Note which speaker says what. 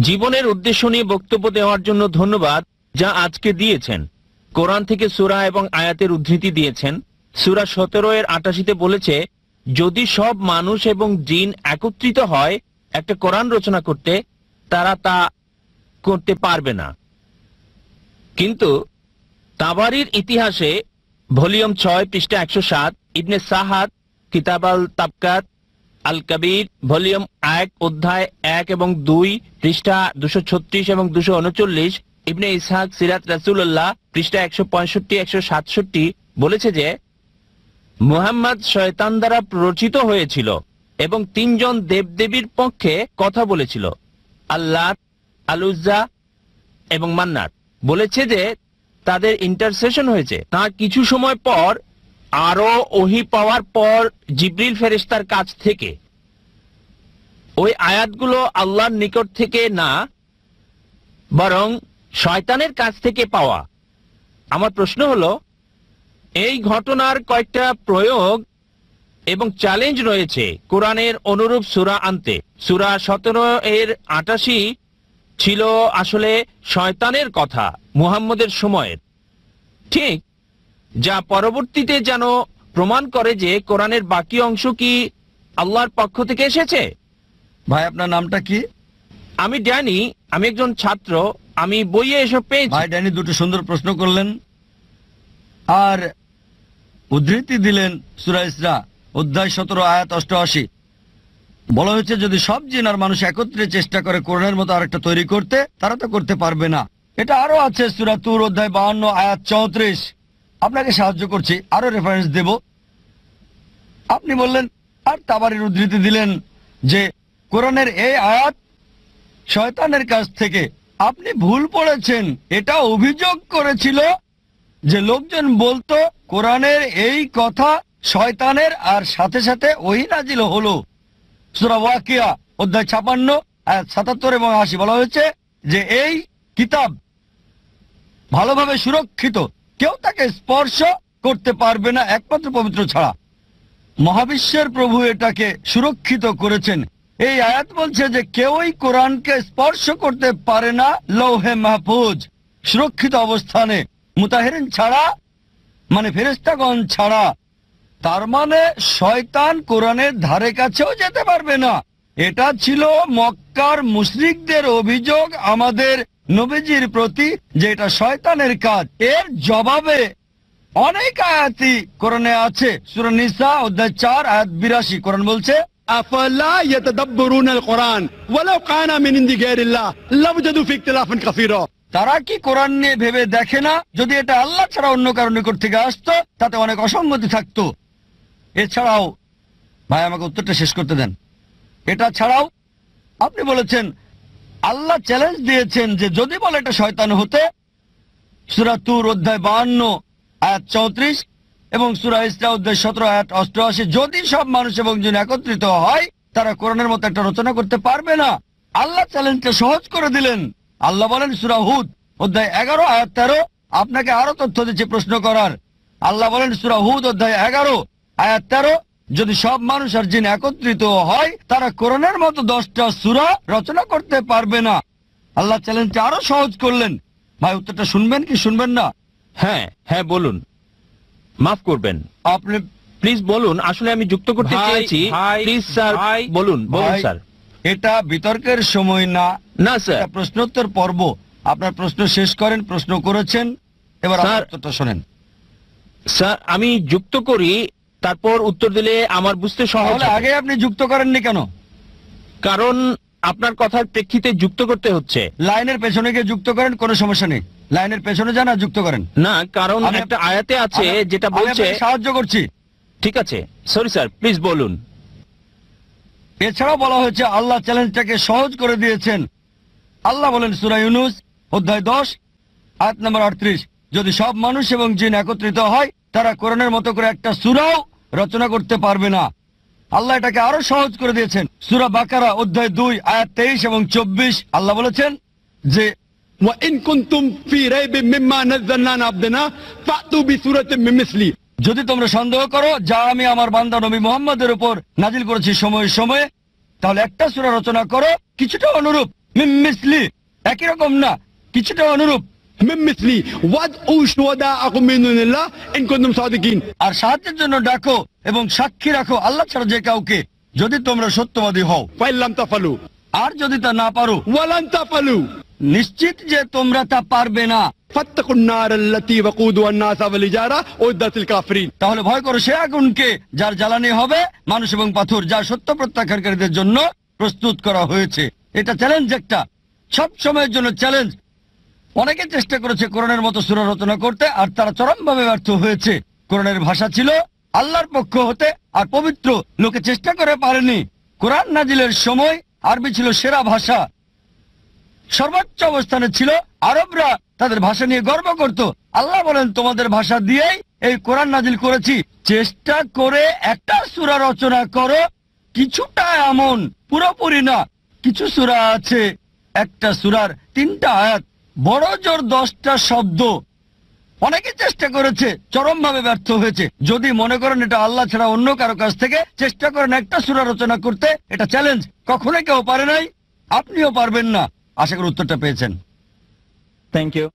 Speaker 1: জীবনের উদ্দেশ্য নিয়ে বক্তব্য দেওয়ার জন্য ধন্যবাদ যা আজকে দিয়েছেন। কোরআন থেকে সুরা এবং আয়াতের উদ্ধৃতি দিয়েছেন। সুরা সতেরো এর আটাশিতে বলেছে, যদি সব মানুষ এবং জিন একত্রিত হয় একটা কোরআন রচনা করতে, তারা তা করতে পারবে না। কিন্তু তাবারির ইতিহাসে ভলিউম ছয় পৃষ্ঠা একশো সাত, ইবনে সাহাদ কিতাবাল তাবকাত আল কবির ভলিউম এক, অধ্যায় এক এবং দুই, পৃষ্ঠা দুশো ছত্রিশ এবং দুশো উনচল্লিশ। ইবনে ইসহাক সিরাত রাসুল্লাহ পৃষ্ঠা একশো পঁয়ষট্টি, একশো সাতষট্টি, বলেছে যে, মুহাম্মদ শয়তান দ্বারা প্ররোচিত হয়েছিল এবং তিনজন দেবদেবীর পক্ষে কথা বলেছিল। আল্লাহ আলুজ্জা এবং মান্নাত বলেছে যে, তাদের ইন্টারসেশন হয়েছে। তা কিছু সময় পর আরও ওহি পাওয়ার পর জিব্রিল ফেরেশতার কাছ থেকে। ওই আয়াতগুলো আল্লাহর নিকট থেকে না, বরং শয়তানের কাছ থেকে পাওয়া। আমার প্রশ্ন হলো, এই ঘটনার কয়েকটা প্রয়োগ এবং চ্যালেঞ্জ রয়েছে কোরআনের অনুরূপ সুরা আনতে। সুরা সতেরো এর আটাশি ছিল আসলে শয়তানের কথা, মুহাম্মদের সময়ের। ঠিক যা পরবর্তীতে যেন প্রমাণ করে যে কোরআনের বাকি অংশ কি আল্লাহর পক্ষ থেকে এসেছে?
Speaker 2: ভাই আপনার নামটা কি?
Speaker 1: আমি ড্যানি আমি একজন ছাত্র আমি বইয়ে এসব পেয়েছি।
Speaker 2: ভাই ড্যানি দুটো সুন্দর প্রশ্ন করলেন। আর উদ্ধৃতি দিলেন সুরা ইসরা অধ্যায় সতেরো আয়াত অষ্টআশি। বলা হয়েছে যদি সব জিন আর মানুষ একত্রে চেষ্টা করে কোরআনের মতো আরেকটা তৈরি করতে তারা তো করতে পারবে না। এটা আরও আছে সুরা তুর অধ্যায় বাহান্ন আয়াত চৌত্রিশ। আপনাকে সাহায্য করছি, আরও রেফারেন্স দেব। আপনি বললেন, আর তাবারের উদ্ধৃতি দিলেন যে, কোরআনের এই আয়াত শয়তানের কাছ থেকে, আপনি ভুল পড়েছেন, এটা অভিযোগ করেছিল যে লোকজন বলতো, কোরআনের এই কথা শয়তানের, আর সাথে সাথে ওই নাজিল হলো। সুরা ওয়াকিয়া, অধ্যায় ছাপান্ন সাতাত্তর এবং আশি, বলা হয়েছে যে, এই কিতাব ভালোভাবে সুরক্ষিত কেউ তাকে স্পর্শ করতে পারবে না একমাত্র পবিত্র ছাড়া। মহাবিশ্বের প্রভু এটাকে সুরক্ষিত করেছেন। এই আয়াত বলছে যে কেউই কোরআনকে স্পর্শ করতে পারে না লৌহে মাহফুজ, সুরক্ষিত অবস্থানে। মুতাহেরিন ছাড়া মানে ফেরেস্তাগণ ছাড়া। তার মানে শয়তান কোরআনের ধারে কাছেও যেতে পারবে না। এটা ছিল মক্কার মুশরিকদের অভিযোগ, আমাদের নবীজির প্রতি যে এটা শয়তানের কাজ এর জবাবে অনেক আয়াতি কোরআনে আছে সুরা নিসা অধ্যায় চার আয়াত বিরাশি কোরআন বলছে
Speaker 3: أفلا يتدبرون القرآن ولو كان من عند غير الله لوجدوا فيه اختلافا كثيرا
Speaker 2: তারা কি কোরআন নিয়ে ভেবে দেখে না যদি এটা আল্লাহ ছাড়া অন্য কারো নিকট থেকে আসতো তাতে অনেক অসঙ্গতি থাকতো এছাড়াও ভাই আমাকে উত্তরটা শেষ করতে দেন এটা ছাড়াও আপনি বলেছেন আল্লাহ চ্যালেঞ্জ দিয়েছেন যে যদি বলে এটা শয়তান হতে, সুরা তুর অধ্যায় বাহান্ন, আয়াত চৌত্রিশ এবং সুরা ইসরা অধ্যায় সতেরো, আয়াত অষ্টআশি, যদি সব মানুষ এবং জন একত্রিত হয়, তারা কোরআনের মতো একটা রচনা করতে পারবে না। আল্লাহ চ্যালেঞ্জটা সহজ করে দিলেন। আল্লাহ বলেন সুরা হুদ, অধ্যায় এগারো, আয়াত তেরো, আপনাকে আরও তথ্য দিচ্ছে প্রশ্ন করার। আল্লাহ বলেন সুরা হুদ, অধ্যায় এগারো, আয়াত তেরো যদি সব মানুষ আর জিন একত্রিত হয় তারা কোরআনের মতো দশটা সুরা রচনা করতে পারবে না। আল্লাহ চ্যালেঞ্জটা আরও সহজ করলেন। ভাই উত্তরটা শুনবেন কি শুনবেন না?
Speaker 1: হ্যাঁ হ্যাঁ বলুন। মাফ করবেন।
Speaker 2: আপনি
Speaker 1: প্লিজ বলুন আসলে আমি যুক্ত করতে
Speaker 3: ভাই,
Speaker 1: চেয়েছি।
Speaker 3: ভাই,
Speaker 1: প্লিজ স্যার
Speaker 3: ভাই।
Speaker 1: বলুন বলুন
Speaker 2: ভাই,
Speaker 1: স্যার।
Speaker 2: এটা বিতর্কের সময় না।
Speaker 1: না স্যার।
Speaker 2: এটা প্রশ্নোত্তর পর্ব। আপনার প্রশ্ন শেষ করেন প্রশ্ন করেছেন। এবার
Speaker 1: স্যার-
Speaker 2: উত্তরটা শোনেন।
Speaker 1: স্যার আমি যুক্ত করি তারপর উত্তর দিলে আমার বুঝতে সহজ হবে।
Speaker 2: আগে আপনি যুক্ত করেননি কেন?
Speaker 1: কারণ আপনার কথার প্রেক্ষিতে যুক্ত করতে হচ্ছে।
Speaker 2: লাইনের পেছনে গিয়ে যুক্ত করেন কোনো সমস্যা নেই। লাইনের পেছনে যান আর যুক্ত করেন।
Speaker 1: না কারণ
Speaker 2: আমি-
Speaker 1: একটা আয়াতে আছে
Speaker 2: আমি-
Speaker 1: যেটা
Speaker 2: আমি
Speaker 1: বলছে
Speaker 2: আপনাকে সাহায্য করছি।
Speaker 1: ঠিক আছে। সরি স্যার প্লিজ বলুন।
Speaker 2: এছাড়াও বলা হয়েছে আল্লাহ চ্যালেঞ্জটাকে সহজ করে দিয়েছেন। আল্লাহ বলেন সুরা ইউনুস অধ্যায় দশ আয়াত নম্বর আটত্রিশ। যদি সব মানুষ এবং জিন একত্রিত হয় তারা কোরআনের মতো করে একটা সুরাও রচনা করতে পারবে না। আল্লাহ এটাকে আরও সহজ করে দিয়েছেন। সুরা বাকারা অধ্যায় দুই, আয়াত তেইশ এবং চব্বিশ, আল্লাহ বলেছেন যে যদি তোমরা সন্দেহ করো, যা আমি আমার বান্দা নবী মোহাম্মদের উপর নাজিল করেছি সময়ে সময়ে, তাহলে একটা সুরা রচনা করো, কিছুটা অনুরূপ মিসলি। একই রকম না, কিছুটা অনুরূপ।
Speaker 3: من مثلي وادعوا شهداءكم من دون الله ان كنتم صادقين
Speaker 2: আর সাহায্যের জন্য ডাকো এবং সাক্ষী রাখো আল্লাহ ছাড়া যে কাউকে যদি তোমরা সত্যবাদী হও
Speaker 3: فان لم تفعلوا
Speaker 2: আর যদি তা না পারো
Speaker 3: ولن تفعلوا
Speaker 2: নিশ্চিত যে তোমরা তা পারবে না
Speaker 3: فاتقوا النار التي وقودها الناس والحجاره اعدت الكافرين
Speaker 2: তাহলে ভয় করো সে আগুনকে যার জ্বালানি হবে মানুষ এবং পাথর যা সত্য প্রত্যাখ্যানকারীদের জন্য প্রস্তুত করা হয়েছে এটা চ্যালেঞ্জ একটা সব সময়ের জন্য চ্যালেঞ্জ অনেকে চেষ্টা করেছে কোরআনের মতো সুরা রচনা করতে, আর তারা চরমভাবে ব্যর্থ হয়েছে। কোরআনের ভাষা ছিল আল্লাহর পক্ষ হতে, আর পবিত্র, লোকে চেষ্টা করে পারেনি। কোরআন নাজিলের সময় আরবি ছিল সেরা ভাষা। সর্বোচ্চ অবস্থানে ছিল আরবরা তাদের ভাষা নিয়ে গর্ব করত। আল্লাহ বলেন, তোমাদের ভাষা দিয়েই এই কোরআন নাজিল করেছি। চেষ্টা করে একটা সূরা রচনা করো, কিছুটা এমন, পুরোপুরি না, কিছু সূরা আছে, একটা সুরার তিনটা আয়াত বড় জোর দশটা শব্দ। অনেকে চেষ্টা করেছে, চরমভাবে ব্যর্থ হয়েছে। যদি মনে করেন এটা আল্লাহ ছাড়া অন্য কারও কাছ থেকে, চেষ্টা করেন একটা সুরা রচনা করতে, এটা চ্যালেঞ্জ কখনোই কেউ পারে নাই, আপনিও পারবেন না। আশা করি উত্তরটা পেয়েছেন।
Speaker 1: Thank you